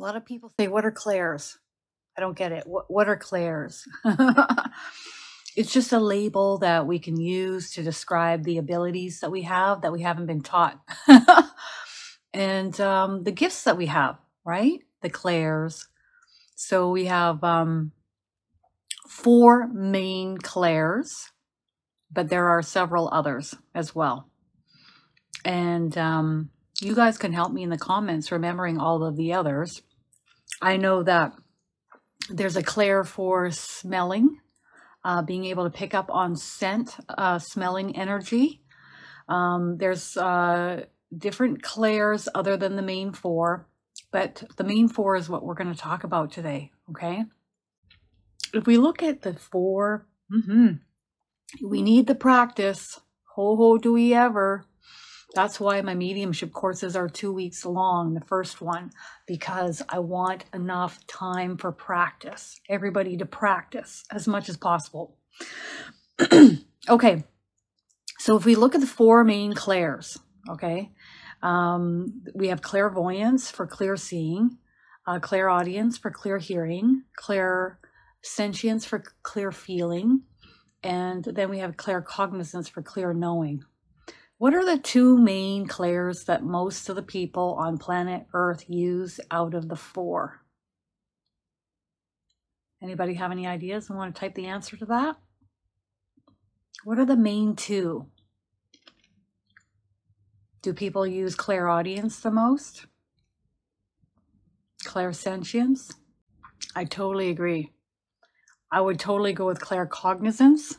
A lot of people say, What are clairs? I don't get it. What, what are clairs? it's just a label that we can use to describe the abilities that we have that we haven't been taught and um, the gifts that we have, right? The clairs. So we have um, four main clairs, but there are several others as well. And um, you guys can help me in the comments remembering all of the others. I know that there's a clair for smelling, uh, being able to pick up on scent, uh, smelling energy. Um, there's uh, different clairs other than the main four, but the main four is what we're going to talk about today, okay? If we look at the 4 mm-hmm, we need the practice. Ho ho, do we ever? That's why my mediumship courses are two weeks long, the first one, because I want enough time for practice, everybody to practice as much as possible. okay, so if we look at the four main clairs, okay, um, we have clairvoyance for clear seeing, uh, clairaudience for clear hearing, clear sentience for clear feeling, and then we have claircognizance for clear knowing. What are the two main clairs that most of the people on planet Earth use out of the four? Anybody have any ideas and want to type the answer to that? What are the main two? Do people use clairaudience the most? Clairsentience? I totally agree. I would totally go with claircognizance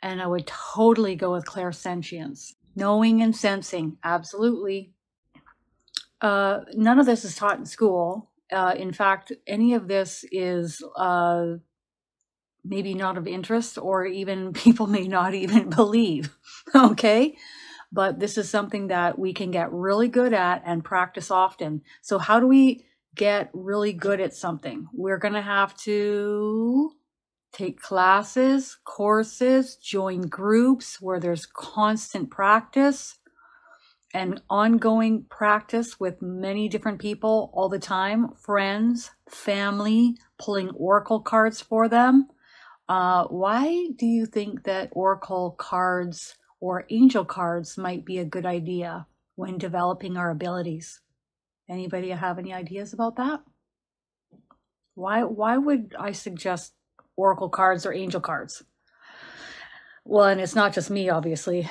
and I would totally go with clairsentience. Knowing and sensing, absolutely. Uh, none of this is taught in school. Uh, in fact, any of this is uh, maybe not of interest, or even people may not even believe. okay? But this is something that we can get really good at and practice often. So, how do we get really good at something? We're going to have to take classes, courses, join groups where there's constant practice and ongoing practice with many different people all the time friends, family, pulling oracle cards for them. Uh, why do you think that oracle cards or angel cards might be a good idea when developing our abilities? Anybody have any ideas about that? Why why would I suggest oracle cards or angel cards. Well, and it's not just me, obviously.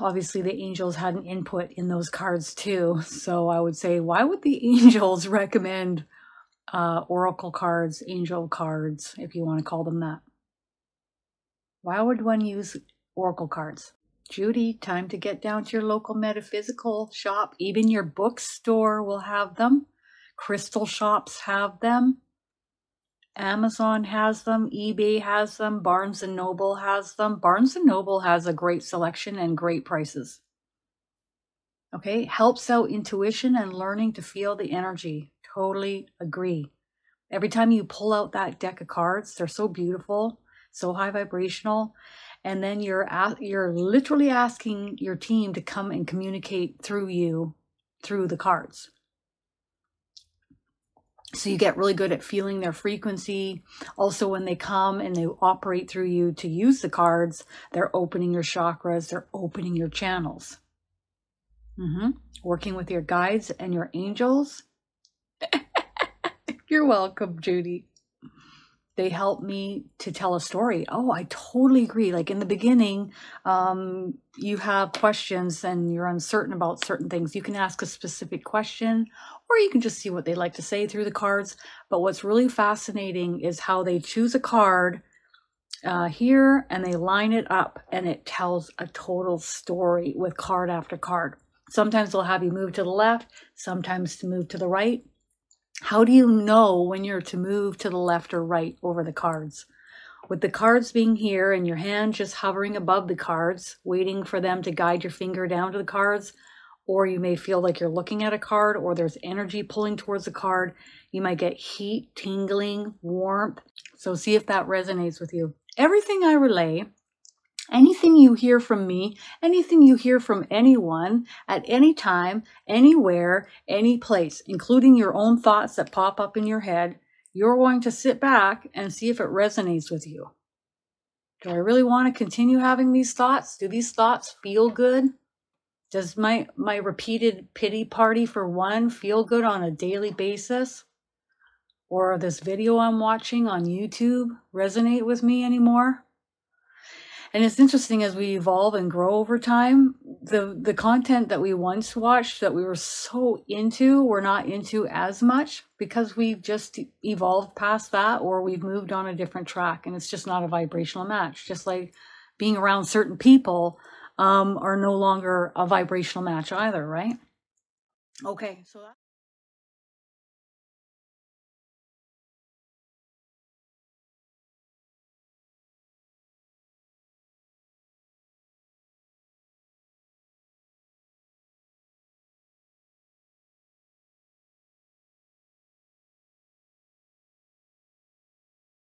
Obviously, the angels had an input in those cards too. So I would say, why would the angels recommend uh, oracle cards, angel cards, if you want to call them that? Why would one use oracle cards? Judy, time to get down to your local metaphysical shop. Even your bookstore will have them. Crystal shops have them. Amazon has them, eBay has them, Barnes and Noble has them. Barnes and Noble has a great selection and great prices. Okay, helps out intuition and learning to feel the energy. Totally agree. Every time you pull out that deck of cards, they're so beautiful, so high vibrational, and then you're you're literally asking your team to come and communicate through you through the cards. So you get really good at feeling their frequency. Also, when they come and they operate through you to use the cards, they're opening your chakras, they're opening your channels. Mm-hmm. Working with your guides and your angels. You're welcome, Judy. They help me to tell a story. Oh, I totally agree. Like in the beginning, um, you have questions and you're uncertain about certain things. You can ask a specific question or you can just see what they like to say through the cards. But what's really fascinating is how they choose a card uh, here and they line it up and it tells a total story with card after card. Sometimes they'll have you move to the left, sometimes to move to the right. How do you know when you're to move to the left or right over the cards? With the cards being here and your hand just hovering above the cards, waiting for them to guide your finger down to the cards, or you may feel like you're looking at a card or there's energy pulling towards the card. You might get heat, tingling, warmth. So see if that resonates with you. Everything I relay Anything you hear from me, anything you hear from anyone at any time, anywhere, any place, including your own thoughts that pop up in your head, you're going to sit back and see if it resonates with you. Do I really want to continue having these thoughts? Do these thoughts feel good? Does my, my repeated pity party for one feel good on a daily basis? Or this video I'm watching on YouTube resonate with me anymore? And it's interesting as we evolve and grow over time, the the content that we once watched that we were so into, we're not into as much because we've just evolved past that or we've moved on a different track and it's just not a vibrational match. Just like being around certain people um, are no longer a vibrational match either, right? Okay, so that